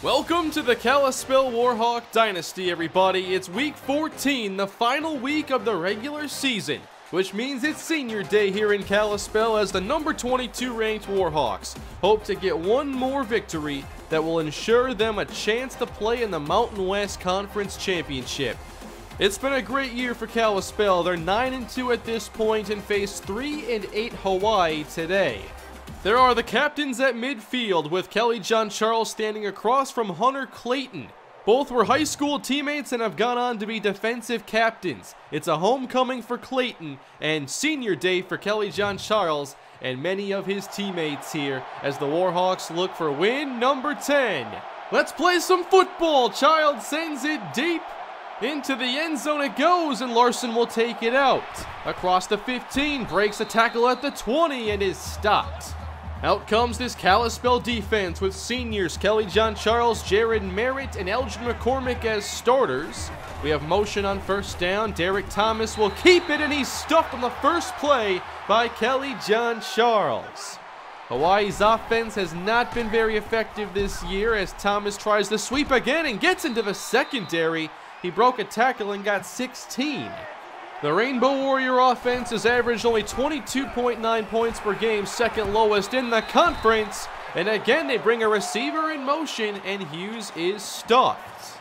Welcome to the Kalispell Warhawk Dynasty, everybody. It's week 14, the final week of the regular season, which means it's senior day here in Kalispell as the number 22 ranked Warhawks hope to get one more victory that will ensure them a chance to play in the Mountain West Conference Championship. It's been a great year for Kalispell. They're 9 and 2 at this point and face 3 and 8 Hawaii today. There are the captains at midfield with Kelly John Charles standing across from Hunter Clayton. Both were high school teammates and have gone on to be defensive captains. It's a homecoming for Clayton and senior day for Kelly John Charles and many of his teammates here as the Warhawks look for win number 10. Let's play some football. Child sends it deep. Into the end zone it goes, and Larson will take it out. Across the 15, breaks a tackle at the 20 and is stopped. Out comes this Kalispell defense with seniors Kelly John Charles, Jared Merritt, and Elgin McCormick as starters. We have motion on first down. Derek Thomas will keep it, and he's stuffed on the first play by Kelly John Charles. Hawaii's offense has not been very effective this year as Thomas tries to sweep again and gets into the secondary. He broke a tackle and got 16. The Rainbow Warrior offense has averaged only 22.9 points per game, second lowest in the conference. And again, they bring a receiver in motion, and Hughes is stuffed.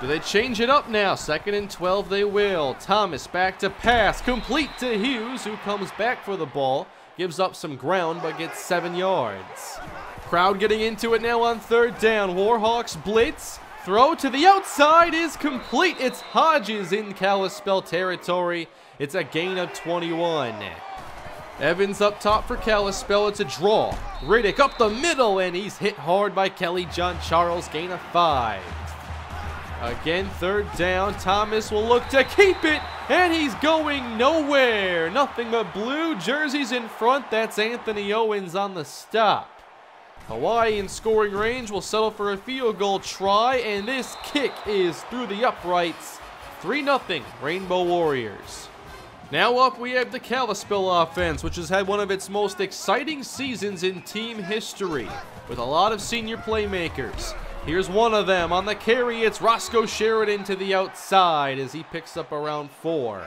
Do they change it up now? Second and 12, they will. Thomas back to pass, complete to Hughes, who comes back for the ball. Gives up some ground, but gets seven yards. Crowd getting into it now on third down. Warhawks blitz. Throw to the outside is complete. It's Hodges in Kalispell territory. It's a gain of 21. Evans up top for Kalispell. It's a draw. Reddick up the middle, and he's hit hard by Kelly John Charles. Gain of five. Again, third down. Thomas will look to keep it, and he's going nowhere. Nothing but blue jerseys in front. That's Anthony Owens on the stop. Hawaii in scoring range will settle for a field goal try, and this kick is through the uprights. 3-0 Rainbow Warriors. Now up we have the Kalispell offense, which has had one of its most exciting seasons in team history, with a lot of senior playmakers. Here's one of them. On the carry, it's Roscoe Sheridan to the outside as he picks up around four.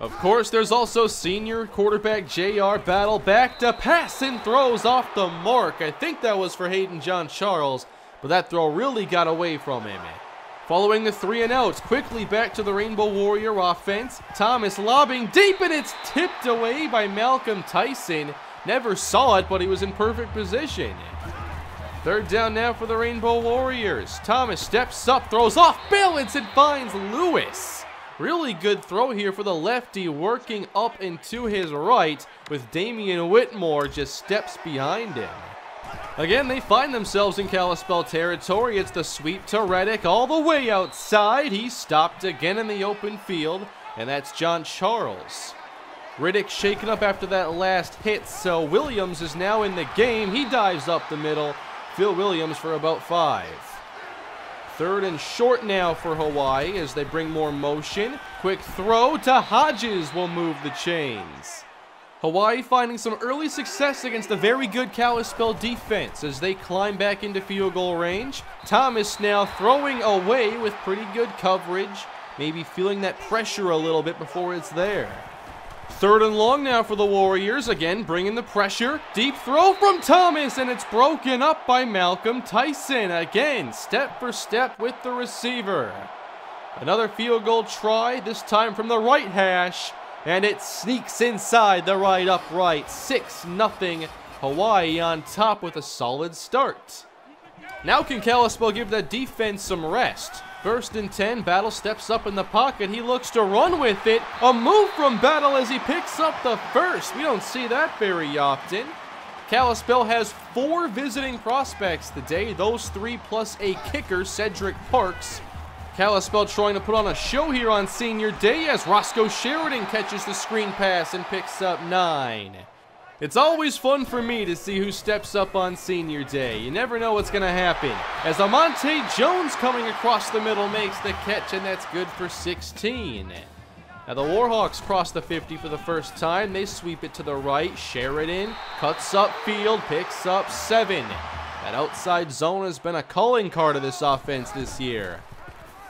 Of course, there's also senior quarterback J.R. Battle back to pass and throws off the mark. I think that was for Hayden John Charles, but that throw really got away from him. Following the three and outs, quickly back to the Rainbow Warrior offense. Thomas lobbing deep and it's tipped away by Malcolm Tyson. Never saw it, but he was in perfect position. Third down now for the Rainbow Warriors. Thomas steps up, throws off balance and finds Lewis. Really good throw here for the lefty working up and to his right with Damian Whitmore just steps behind him. Again, they find themselves in Kalispell territory. It's the sweep to Reddick all the way outside. He stopped again in the open field, and that's John Charles. Reddick shaken up after that last hit, so Williams is now in the game. He dives up the middle. Phil Williams for about five. Third and short now for Hawaii as they bring more motion. Quick throw to Hodges will move the chains. Hawaii finding some early success against a very good Kalispell defense as they climb back into field goal range. Thomas now throwing away with pretty good coverage, maybe feeling that pressure a little bit before it's there. Third and long now for the Warriors. Again, bringing the pressure. Deep throw from Thomas, and it's broken up by Malcolm Tyson. Again, step for step with the receiver. Another field goal try, this time from the right hash, and it sneaks inside the right upright. 6 0 Hawaii on top with a solid start. Now can Kalispell give the defense some rest? First and 10, Battle steps up in the pocket. He looks to run with it. A move from Battle as he picks up the first. We don't see that very often. Kalispell has four visiting prospects today. Those three plus a kicker, Cedric Parks. Kalispell trying to put on a show here on senior day as Roscoe Sheridan catches the screen pass and picks up nine. It's always fun for me to see who steps up on senior day. You never know what's going to happen. As Amonte Jones coming across the middle makes the catch, and that's good for 16. Now the Warhawks cross the 50 for the first time. They sweep it to the right. Sheridan cuts up field, picks up seven. That outside zone has been a calling card of this offense this year.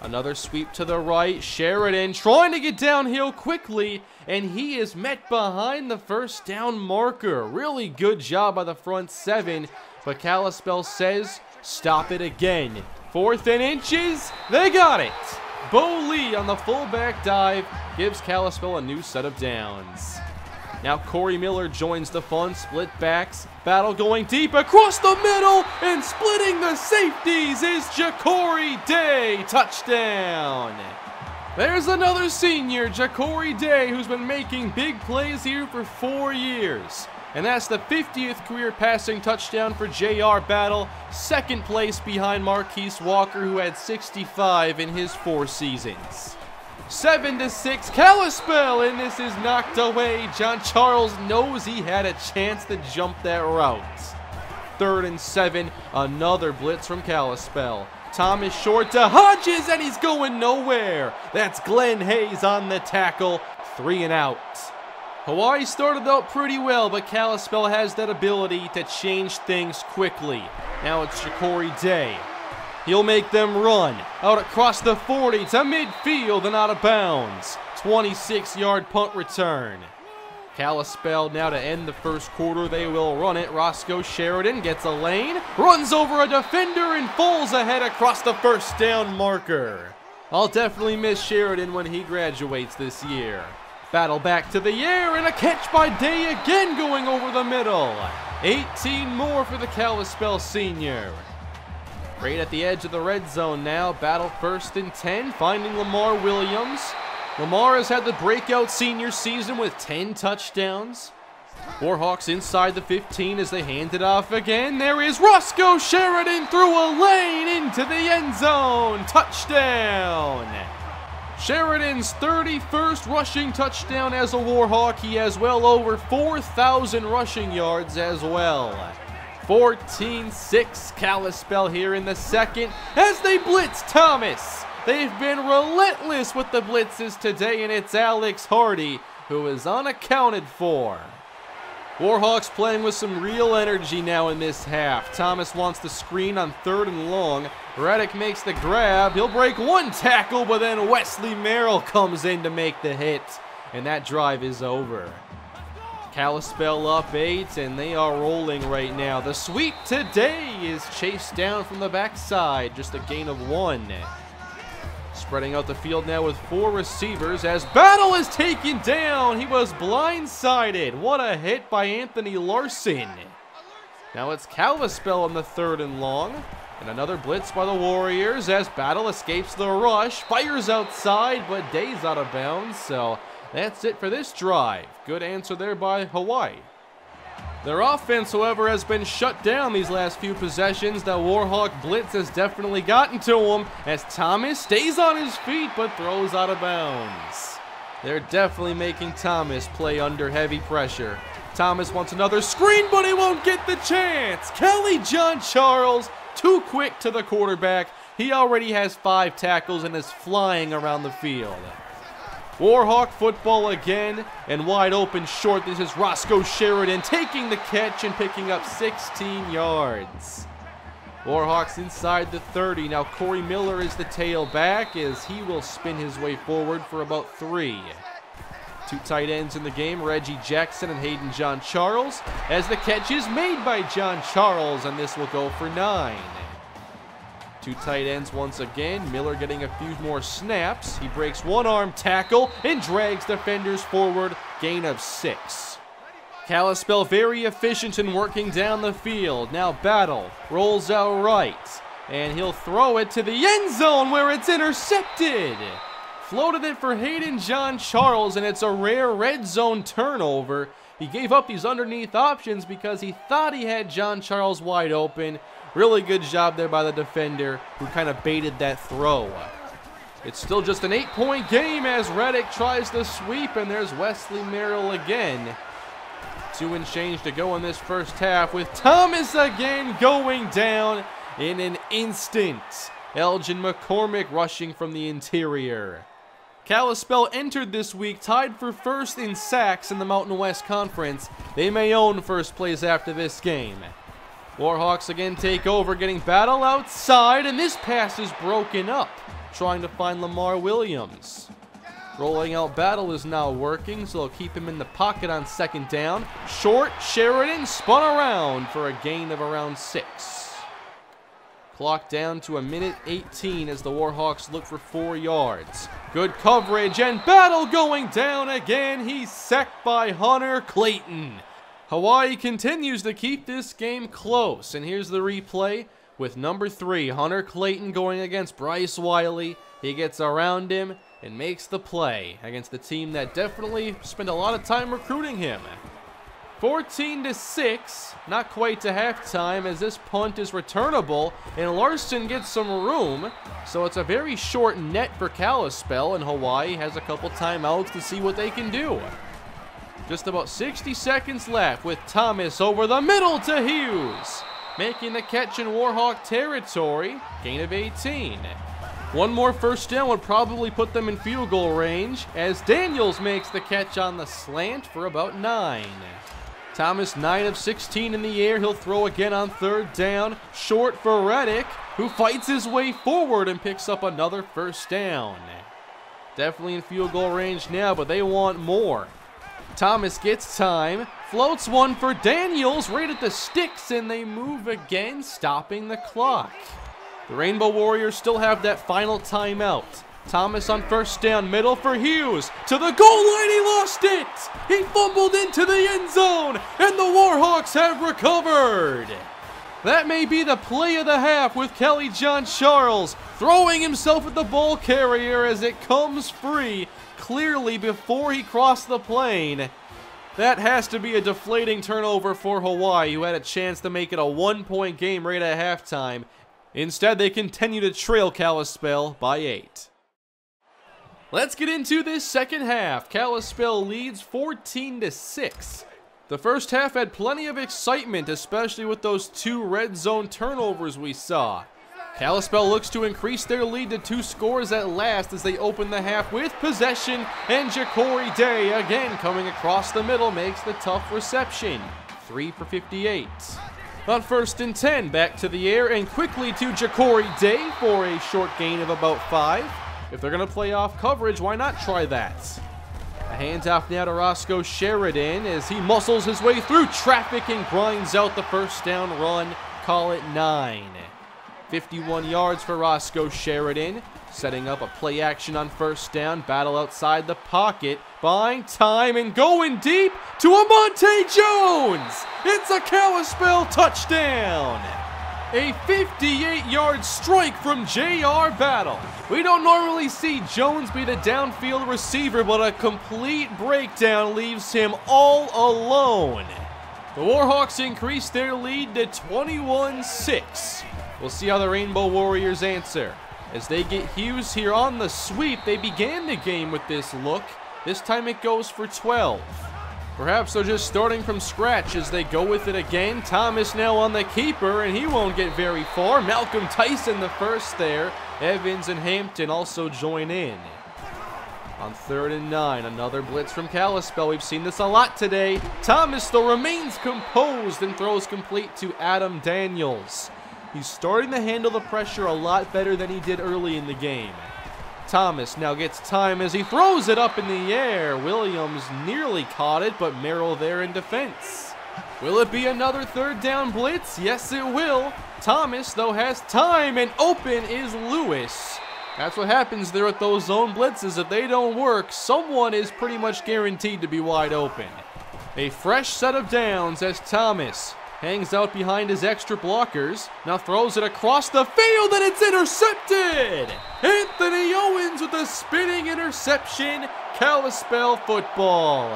Another sweep to the right. Sheridan trying to get downhill quickly, and he is met behind the first down marker. Really good job by the front seven, but Kalispell says, stop it again. Fourth and inches, they got it. Bo Lee on the fullback dive gives Kalispell a new set of downs. Now Corey Miller joins the fun, split backs, battle going deep across the middle, and splitting the safeties is Ja'Cory Day, touchdown. There's another senior, Ja'Cory Day, who's been making big plays here for four years. And that's the 50th career passing touchdown for J.R. Battle, second place behind Marquise Walker, who had 65 in his four seasons. 7 to 6, Kalispell, and this is knocked away. John Charles knows he had a chance to jump that route. Third and 7, another blitz from Kalispell. Thomas short to Hodges, and he's going nowhere. That's Glenn Hayes on the tackle, three and out. Hawaii started out pretty well, but Kalispell has that ability to change things quickly. Now it's Ja'Cory Day. He'll make them run. Out across the 40 to midfield and out of bounds. 26-yard punt return. Kalispell now to end the first quarter. They will run it. Roscoe Sheridan gets a lane, runs over a defender, and falls ahead across the first down marker. I'll definitely miss Sheridan when he graduates this year. Battle back to the air, and a catch by Day again going over the middle. 18 more for the Kalispell senior. Right at the edge of the red zone now. Battle first and 10, finding Lamar Williams. Lamar has had the breakout senior season with 10 touchdowns. Warhawks inside the 15 as they hand it off again. There is Roscoe Sheridan through a lane into the end zone. Touchdown. Sheridan's 31st rushing touchdown as a Warhawk. He has well over 4,000 rushing yards as well. 14-6 Kalispell here in the second as they blitz Thomas. They've been relentless with the blitzes today, and it's Alex Hardy who is unaccounted for. Warhawks playing with some real energy now in this half. Thomas wants the screen on third and long. Reddick makes the grab. He'll break one tackle, but then Wesley Merrill comes in to make the hit, and that drive is over. Kalispell up eight, and they are rolling right now. The sweep today is chased down from the backside, just a gain of one. Spreading out the field now with four receivers as Battle is taken down. He was blindsided. What a hit by Anthony Larson. Now it's Kalispell on the third and long. And another blitz by the Warriors as Battle escapes the rush. Fires outside, but Day's out of bounds, so that's it for this drive. Good answer there by Hawaii. Their offense, however, has been shut down these last few possessions. That Warhawk blitz has definitely gotten to him as Thomas stays on his feet but throws out of bounds. They're definitely making Thomas play under heavy pressure. Thomas wants another screen, but he won't get the chance. Kelly John Charles, too quick to the quarterback. He already has five tackles and is flying around the field. Warhawk football again, and wide open short. This is Roscoe Sheridan taking the catch and picking up 16 yards. Warhawks inside the 30. Now Corey Miller is the tailback as he will spin his way forward for about three. Two tight ends in the game, Reggie Jackson and Hayden John Charles, as the catch is made by John Charles, and this will go for nine. Two tight ends once again. Miller getting a few more snaps. He breaks one arm tackle and drags defenders forward. Gain of six. Kalispell very efficient in working down the field. Now Battle rolls out right. And he'll throw it to the end zone where it's intercepted. Floated it for Hayden John Charles, and it's a rare red zone turnover. He gave up these underneath options because he thought he had John Charles wide open. Really good job there by the defender who kind of baited that throw. It's still just an eight-point game as Reddick tries to sweep, and there's Wesley Merrill again. Two and change to go in this first half with Thomas again going down in an instant. Elgin McCormick rushing from the interior. Kalispell entered this week tied for first in sacks in the Mountain West Conference. They may own first place after this game. Warhawks again take over, getting battle outside, and this pass is broken up, trying to find Lamar Williams. Rolling out battle is now working, so they'll keep him in the pocket on second down. Short, Sheridan spun around for a gain of around six. Clock down to a minute 18 as the Warhawks look for four yards. Good coverage and battle going down again. He's sacked by Hunter Clayton. Hawaii continues to keep this game close, and here's the replay with number three, Hunter Clayton going against Bryce Wiley. He gets around him and makes the play against the team that definitely spent a lot of time recruiting him. 14 to 6, not quite to halftime as this punt is returnable and Larson gets some room. So it's a very short net for Kalispell and Hawaii has a couple timeouts to see what they can do. Just about 60 seconds left with Thomas over the middle to Hughes. Making the catch in Warhawk territory, gain of 18. One more first down would probably put them in field goal range as Daniels makes the catch on the slant for about 9. Thomas 9 of 16 in the air. He'll throw again on third down. Short for Reddick, who fights his way forward and picks up another first down. Definitely in field goal range now, but they want more. Thomas gets time, floats one for Daniels right at the sticks, and they move again, stopping the clock. The Rainbow Warriors still have that final timeout. Thomas on first down, middle for Hughes. To the goal line, he lost it! He fumbled into the end zone, and the Warhawks have recovered! That may be the play of the half with Kelly John Charles throwing himself at the ball carrier as it comes free, clearly before he crossed the plane. That has to be a deflating turnover for Hawaii, who had a chance to make it a one-point game right at halftime. Instead, they continue to trail Kalispell by eight. Let's get into this second half. Kalispell leads 14 to 6. The first half had plenty of excitement, especially with those two red zone turnovers we saw. Kalispell looks to increase their lead to two scores at last as they open the half with possession, and Ja'Cory Day again coming across the middle makes the tough reception. 3 for 58. On first and 10, back to the air and quickly to Ja'Cory Day for a short gain of about 5. If they're going to play off coverage, why not try that? A handoff now to Roscoe Sheridan as he muscles his way through traffic and grinds out the first down run. Call it 9. 51 yards for Roscoe Sheridan. Setting up a play action on first down. Battle outside the pocket. Buying time and going deep to Amonte Jones. It's a Kalispell touchdown. A 58-yard strike from J.R. Battle. We don't normally see Jones be the downfield receiver, but a complete breakdown leaves him all alone. The Warhawks increase their lead to 21-6. We'll see how the Rainbow Warriors answer. As they get Hughes here on the sweep, they began the game with this look. This time it goes for 12. Perhaps they're just starting from scratch as they go with it again. Thomas now on the keeper, and he won't get very far. Malcolm Tyson the first there. Evans and Hampton also join in. On third and nine, another blitz from Kalispell. We've seen this a lot today. Thomas, though, remains composed and throws complete to Adam Daniels. He's starting to handle the pressure a lot better than he did early in the game. Thomas now gets time as he throws it up in the air. Williams nearly caught it, but Merrill there in defense. Will it be another third down blitz? Yes, it will. Thomas, though, has time, and open is Lewis. That's what happens there at those zone blitzes. If they don't work, someone is pretty much guaranteed to be wide open. A fresh set of downs as Thomas hangs out behind his extra blockers, now throws it across the field and it's intercepted! Anthony Owens with a spinning interception, Kalispell football.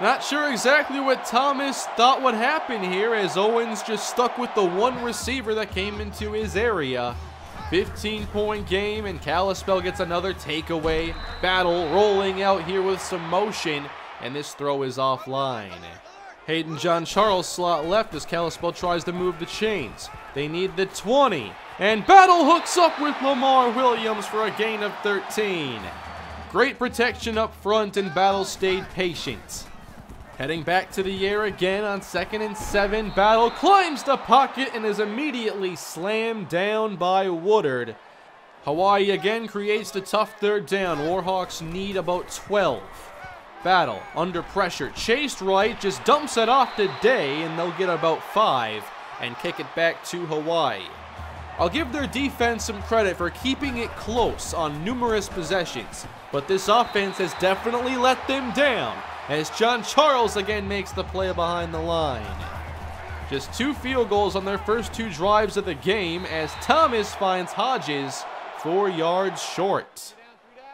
Not sure exactly what Thomas thought would happen here as Owens just stuck with the one receiver that came into his area. 15 point game and Kalispell gets another takeaway. Battle rolling out here with some motion and this throw is offline. Hayden John Charles slot left as Kalispell tries to move the chains. They need the 20. And Battle hooks up with Lamar Williams for a gain of 13. Great protection up front and Battle stayed patient. Heading back to the air again on second and seven. Battle climbs the pocket and is immediately slammed down by Woodard. Hawaii again creates the tough third down. Warhawks need about 12. Battle under pressure. Chased right, just dumps it off to Day, and they'll get about five and kick it back to Hawaii. I'll give their defense some credit for keeping it close on numerous possessions, but this offense has definitely let them down as John Charles again makes the play behind the line. Just two field goals on their first two drives of the game as Thomas finds Hodges four yards short.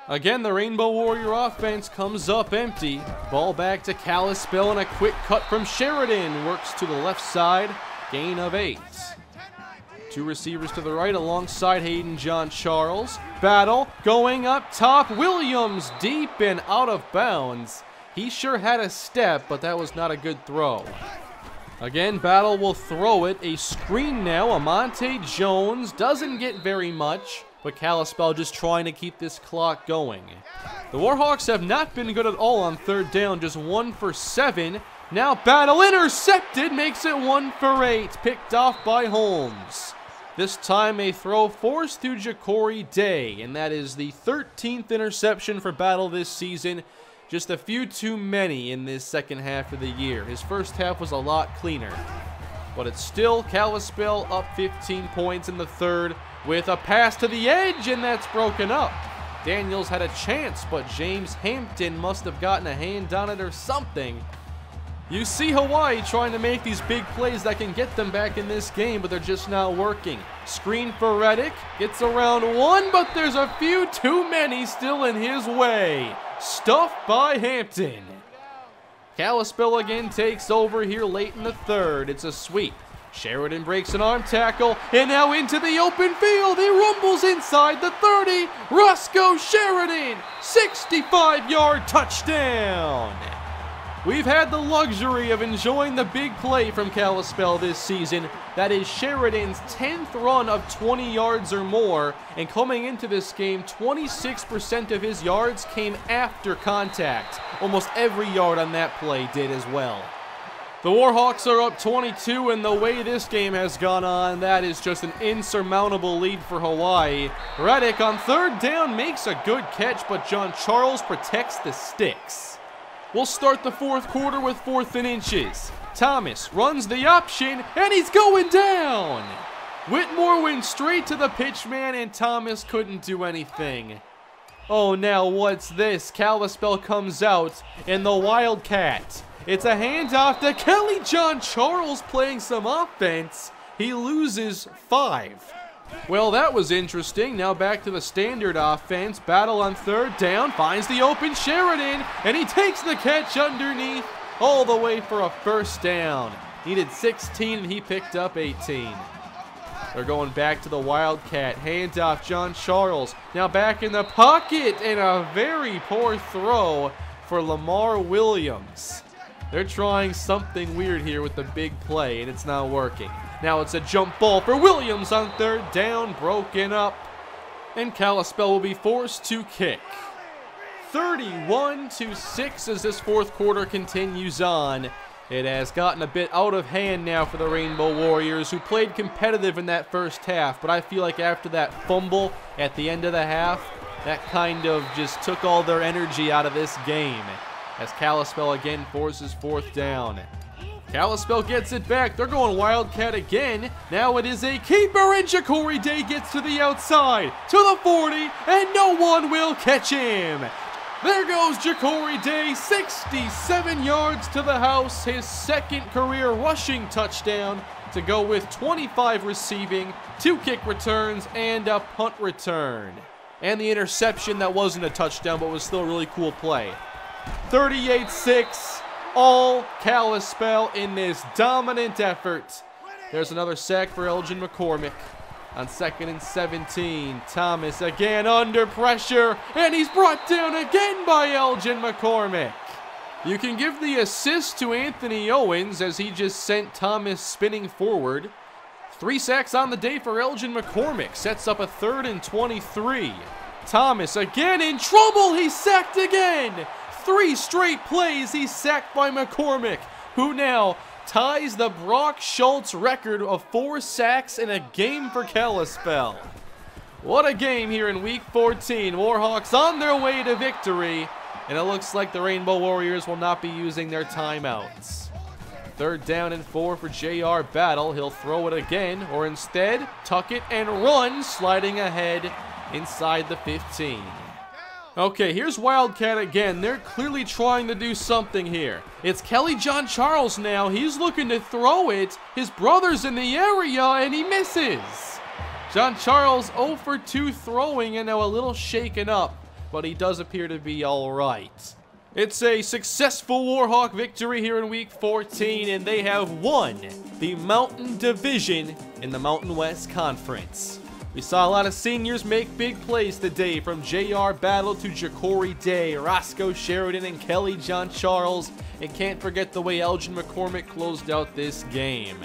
Again, the Rainbow Warrior offense comes up empty. Ball back to Kalispell and a quick cut from Sheridan. Works to the left side. Gain of eight. Two receivers to the right alongside Hayden John Charles. Battle going up top. Williams deep and out of bounds. He sure had a step, but that was not a good throw. Again, Battle will throw it. A screen now. Amonte Jones doesn't get very much, but Kalispell just trying to keep this clock going. The Warhawks have not been good at all on third down, just one for seven. Now Battle intercepted, makes it one for eight, picked off by Holmes. This time a throw forced to Ja'Cory Day, and that is the 13th interception for Battle this season. Just a few too many in this second half of the year. His first half was a lot cleaner. But it's still Kalispell up 15 points in the third with a pass to the edge, and that's broken up. Daniels had a chance, but James Hampton must have gotten a hand on it or something. You see Hawaii trying to make these big plays that can get them back in this game, but they're just not working. Screen for Reddick, gets around one, but there's a few too many still in his way. Stuffed by Hampton. Kalispell again takes over here late in the third. It's a sweep. Sheridan breaks an arm tackle, and now into the open field. He rumbles inside the 30. Roscoe Sheridan, 65-yard touchdown. We've had the luxury of enjoying the big play from Kalispell this season. That is Sheridan's 10th run of 20 yards or more, and coming into this game, 26% of his yards came after contact. Almost every yard on that play did as well. The Warhawks are up 22, and the way this game has gone on, that is just an insurmountable lead for Hawaii. Reddick on third down makes a good catch, but John Charles protects the sticks. We'll start the fourth quarter with fourth and inches. Thomas runs the option, and he's going down. Whitmore went straight to the pitch man, and Thomas couldn't do anything. Oh, now what's this? Kalispell comes out, and the Wildcat. It's a handoff to Kelly John Charles playing some offense. He loses five. Well, that was interesting. Now back to the standard offense. Battle on third down. Finds the open Sheridan. And he takes the catch underneath all the way for a first down. Needed 16 and he picked up 18. They're going back to the Wildcat. Hands off John Charles. Now back in the pocket. And a very poor throw for Lamar Williams. They're trying something weird here with the big play, and it's not working. Now it's a jump ball for Williams on third down, broken up. And Kalispell will be forced to kick. 31 to 6 as this fourth quarter continues on. It has gotten a bit out of hand now for the Rainbow Warriors, who played competitive in that first half. But I feel like after that fumble at the end of the half, that kind of just took all their energy out of this game. As Kalispell again forces fourth down. Kalispell gets it back. They're going Wildcat again. Now it is a keeper, and Ja'Cory Day gets to the outside, to the 40, and no one will catch him. There goes Ja'Cory Day, 67 yards to the house, his second career rushing touchdown to go with 25 receiving, two kick returns, and a punt return. And the interception that wasn't a touchdown, but was still a really cool play. 38 6 all Kalispell in this dominant effort. There's another sack for Elgin McCormick. On second and 17, Thomas again under pressure, and he's brought down again by Elgin McCormick. You can give the assist to Anthony Owens as he just sent Thomas spinning forward. Three sacks on the day for Elgin McCormick. Sets up a third and 23. Thomas again in trouble. He's sacked again. three straight plays, he's sacked by McCormick, who now ties the Brock Schultz record of four sacks in a game for Kalispell. What a game here in Week 14. Warhawks on their way to victory, and it looks like the Rainbow Warriors will not be using their timeouts. Third down and four for JR Battle. He'll throw it again, or instead, tuck it and run, sliding ahead inside the 15. Okay, here's Wildcat again. They're clearly trying to do something here. It's Kelly John Charles now. He's looking to throw it. His brother's in the area, and he misses. John Charles 0 for 2 throwing and now a little shaken up, but he does appear to be all right. It's a successful Warhawk victory here in Week 14, and they have won the Mountain Division in the Mountain West Conference. We saw a lot of seniors make big plays today, from JR Battle to Ja'Cory Day, Roscoe Sheridan, and Kelly John Charles, and can't forget the way Elgin McCormick closed out this game.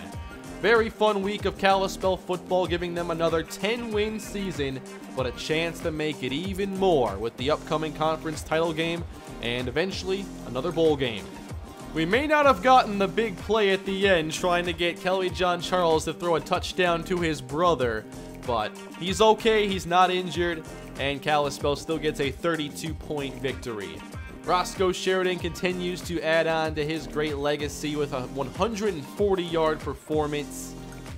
Very fun week of Kalispell football, giving them another 10-win season, but a chance to make it even more with the upcoming conference title game and eventually another bowl game. We may not have gotten the big play at the end trying to get Kelly John Charles to throw a touchdown to his brother, but he's okay, he's not injured, and Kalispell still gets a 32-point victory. Roscoe Sheridan continues to add on to his great legacy with a 140-yard performance.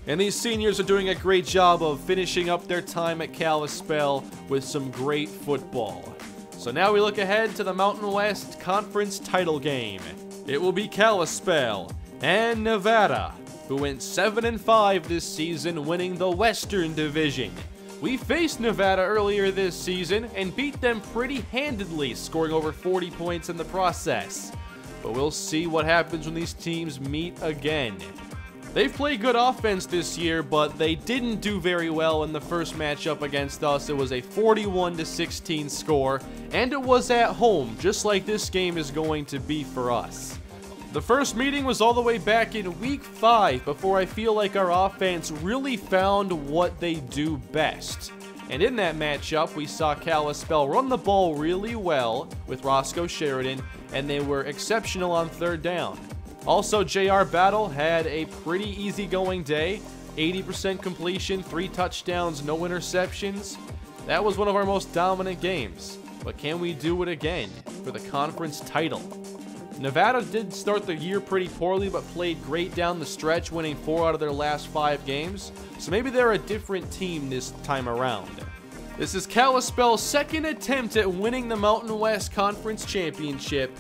And these seniors are doing a great job of finishing up their time at Kalispell with some great football. So now we look ahead to the Mountain West Conference title game. It will be Kalispell and Nevada, who went 7 and 5 this season, winning the Western Division. We faced Nevada earlier this season and beat them pretty handedly, scoring over 40 points in the process. But we'll see what happens when these teams meet again. They've played good offense this year, but they didn't do very well in the first matchup against us. It was a 41 16 score, and it was at home, just like this game is going to be for us. The first meeting was all the way back in week 5 before I feel like our offense really found what they do best. And in that matchup, we saw Kalispell run the ball really well with Roscoe Sheridan, and they were exceptional on third down. Also, JR Battle had a pretty easygoing day 80% completion, 3 touchdowns, no interceptions. That was one of our most dominant games. But can we do it again for the conference title? Nevada did start the year pretty poorly, but played great down the stretch, winning four out of their last five games. So maybe they're a different team this time around. This is Kalispell's second attempt at winning the Mountain West Conference Championship.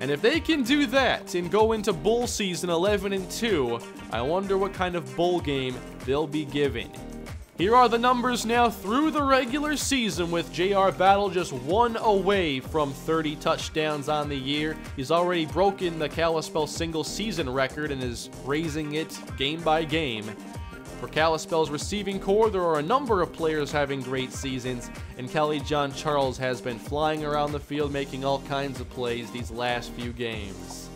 And if they can do that and go into bowl season 11 and 2, I wonder what kind of bowl game they'll be given. Here are the numbers now through the regular season with JR Battle just one away from 30 touchdowns on the year. He's already broken the Kalispell single season record and is raising it game by game. For Kalispell's receiving core, there are a number of players having great seasons, and Kelly John Charles has been flying around the field making all kinds of plays these last few games.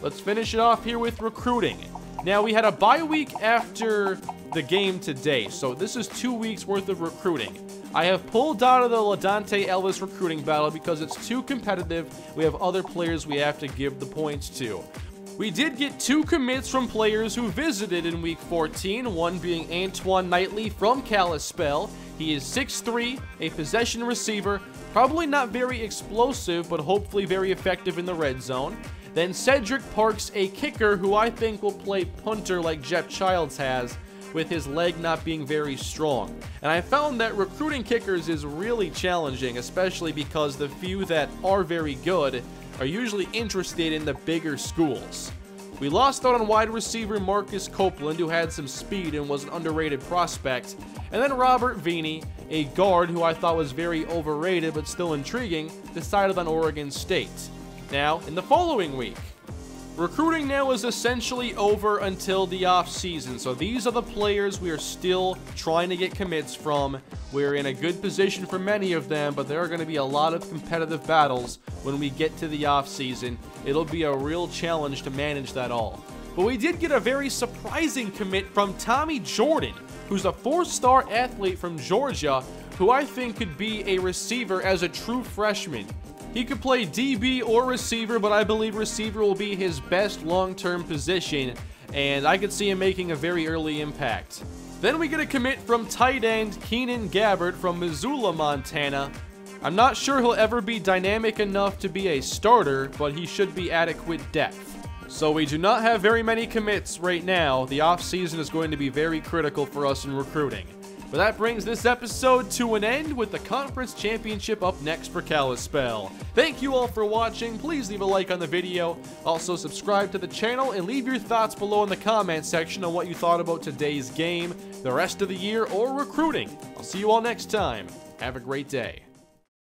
Let's finish it off here with recruiting. Now, we had a bye week after the game today, so this is two weeks worth of recruiting. I have pulled out of the LaDante Elvis recruiting battle because it's too competitive. We have other players we have to give the points to. We did get two commits from players who visited in week 14, one being Antoine Knightley from Kalispell. He is 6'3", a possession receiver, probably not very explosive, but hopefully very effective in the red zone. Then Cedric Parks, a kicker who I think will play punter like Jeff Childs has, with his leg not being very strong. And I found that recruiting kickers is really challenging, especially because the few that are very good are usually interested in the bigger schools. We lost out on wide receiver Marcus Copeland, who had some speed and was an underrated prospect, and then Robert Vini, a guard who I thought was very overrated but still intriguing, decided on Oregon State. Now, in the following week, Recruiting now is essentially over until the off season, so these are the players we are still trying to get commits from. We're in a good position for many of them, but there are going to be a lot of competitive battles when we get to the off season. It'll be a real challenge to manage that all. But we did get a very surprising commit from Tommy Jordan, who's a four-star athlete from Georgia, who I think could be a receiver as a true freshman. He could play DB or receiver, but I believe receiver will be his best long-term position, and I could see him making a very early impact. Then we get a commit from tight end Keenan Gabbard from Missoula, Montana. I'm not sure he'll ever be dynamic enough to be a starter, but he should be adequate depth. So we do not have very many commits right now. The offseason is going to be very critical for us in recruiting. But that brings this episode to an end with the conference championship up next for Kalispell. Thank you all for watching. Please leave a like on the video. Also subscribe to the channel and leave your thoughts below in the comment section on what you thought about today's game, the rest of the year, or recruiting. I'll see you all next time. Have a great day.